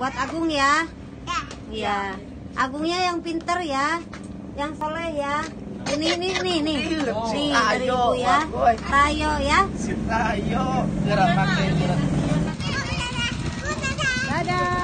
Buat Agung ya. Iya. Agungnya yang pinter ya. Yang soleh ya. Ini ini ini nih. Nih dari Ayo, ibu ya. Tayo ya. Sita, ayo. Gerak pakai gerak. Dadah.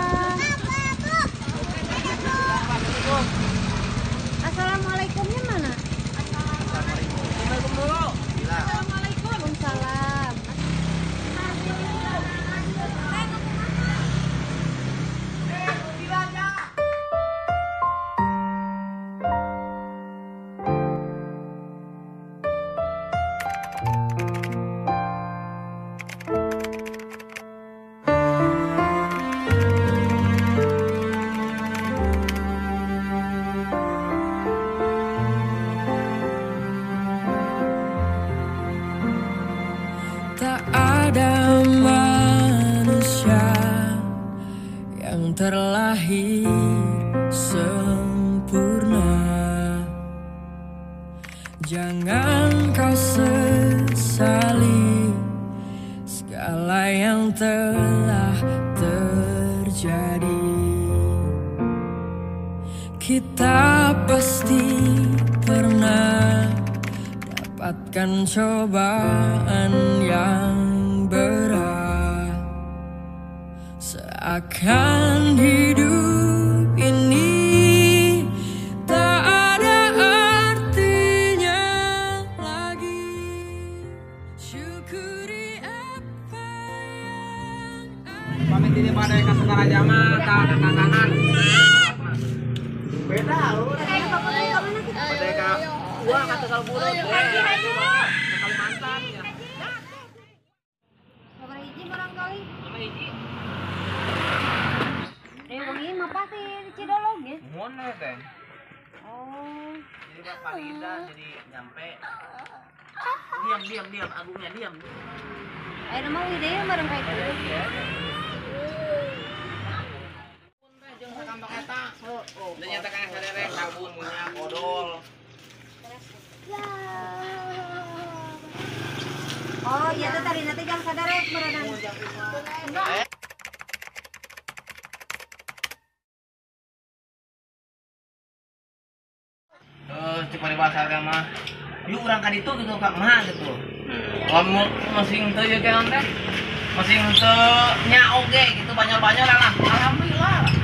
Sempurna. Jangan kau sesali segala yang telah terjadi. Kita pasti pernah dapatkan cobaan yang berat seakan hidup Beda lu. Ke gua kata kalau buruk. Kalimantan ya. Barangkali. Sama hiji. Eh, wangi mah pasti di Cidolog ya. Mana teh? Oh. Jadi jadi nyampe. Diam, diam, diam. Agungnya diam. Ayo nama Widya bareng kayak gitu. Sakantong eta. Dan nyatakan sadere sabun minyak odol. Oh, iya tuh tadi nanti jam sadar ya berenang. Eh, cepat dibahas ada mah. Yuk urang ka ditu gitu kak mah gitu. Kamu masing teu ya kan. Masing teu nya oge gitu banyak-banyak lah. Alhamdulillah.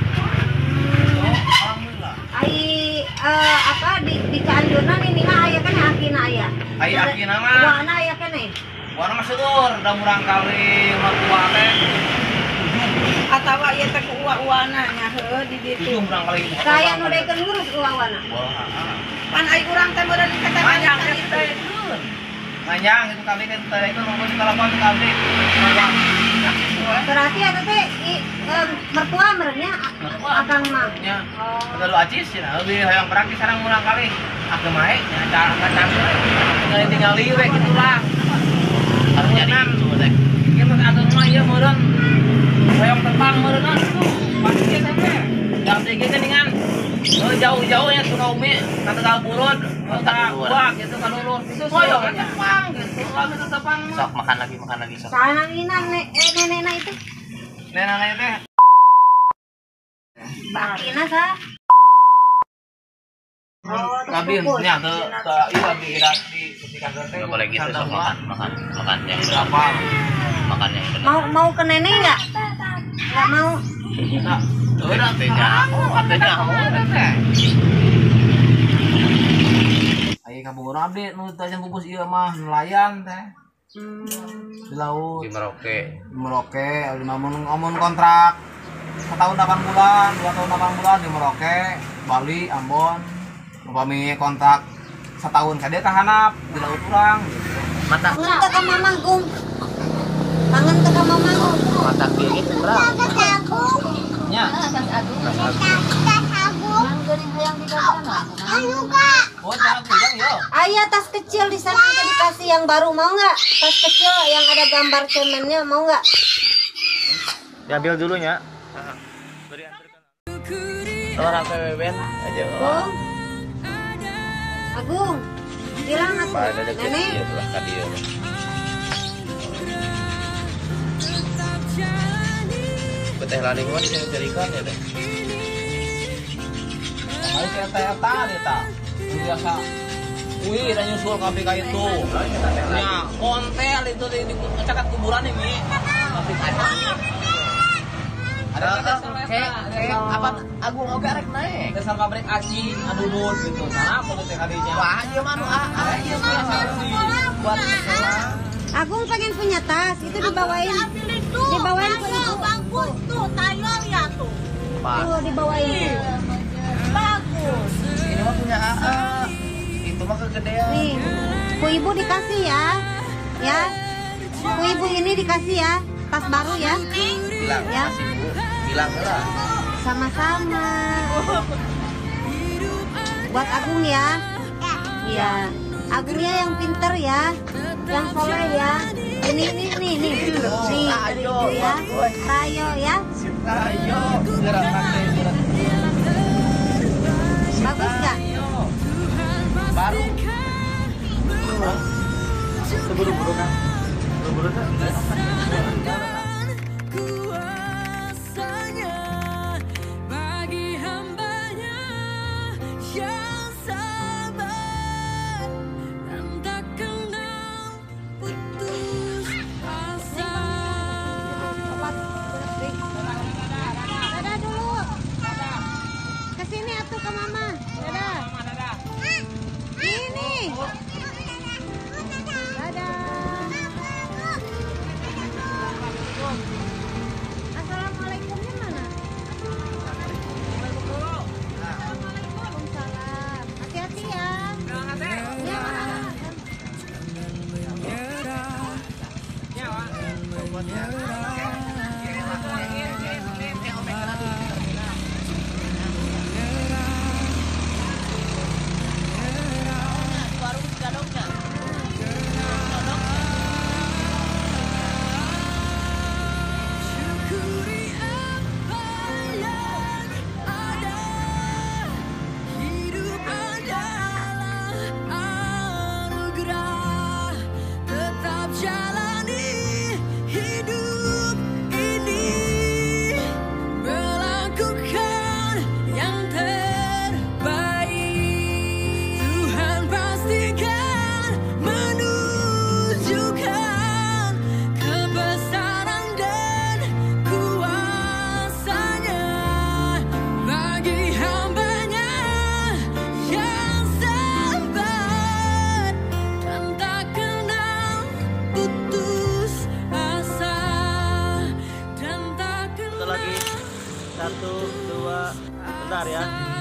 Ai eh, apa di di keanjuran ini mah aya kan akina aya. Ai akina mah. Wana aya kan eh. Warna mah seueur da murang kali mertua teh. atawa ieu teh ku uwa-uwana nya heuh di ditu. Murang kali. Saya nu dekeun ngurus uawana. Wah, ah. Pan ai urang teh meureun kata Panjang teh. Panjang itu kali kan teh itu nunggu di telepon kali. Panjang. Berarti ada teh eh, mertua merenya akang mah. Ya. Oh. Kalau acis ya, lebih hayang praktis sarang murang kali. Aku ya cara kacang. Tinggal tinggal liwe gitu lah. Harus jadi itu teh. Kita agung mah ya meureun. Hayang tepang meureun tuh. Pasti sampai. Yang tiga geningan. Oh, kata kata gua gitu kan. Oh, ya kan gitu. Tepang. Sok makan lagi, makan lagi sok. Sana ne, eh, nenekna itu. Neneknya teh Bakina sa. Oh, Kabin, iya di di di kantor teh. Nggak boleh gitu sok makan makan makan yang benar makan yang benar Mau mau ke nenek nggak? Nggak mau. Teh. Ayo abdi nu ieu mah nelayan teh. Di laut. di Merauke Di Merauke, di amun amun kontrak setahun 8 bulan, dua tahun 8 bulan di Merauke, Bali, Ambon. Upami kontrak setahun kade kahanap di laut urang gitu. mata Kangen ke ka mamah gum. Kangen ke ka mamah gum. mata kiri berapa Nya, oh jangan kujang yo. Ayah tas kecil di sana kita dikasih yang baru mau nggak? Tas kecil yang ada gambar cemennya mau nggak? diambil dulunya orang PWB aja Agung, Agung, bilang aku nenek. dia belah ka dieu. Beteh laling mah bisa carikan ya deh. Ayo saya tanya tadi tak. Biasa. Wih, dan nyusul KPK itu. Ya, kontel itu di, di cakat kuburan ini. KPK itu. Ada kita apa Agung oke arek naik. Dasar pabrik aci, adudut gitu. Nah, kalau TKD-nya. Wah, dia mah nu ah ah ieu mah buat sekolah. Agung pengen punya tas, itu dibawain. Dibawain ke ibu. bagus tuh tayol ya tuh Tuh, dibawain. bagus ini mah punya AA. Itu mah kegedean. Nih, ku ibu dikasih ya. Ya. Ku ibu ini dikasih ya. Tas baru ya. Bilang Ya. masih Bu. Bilang lah. Sama-sama. Buat Agung ya. Iya. Agungnya yang pinter ya. Yang soleh ya. Ini ini nih nih. Nih, ya. Tayo ya. Ayo, gerak pakai gerak. Bagus gak? Baru. Seburu-buru kan. Seburu-buru kan. Syukuri Satu, dua. Bentar ya.